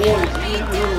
Ой,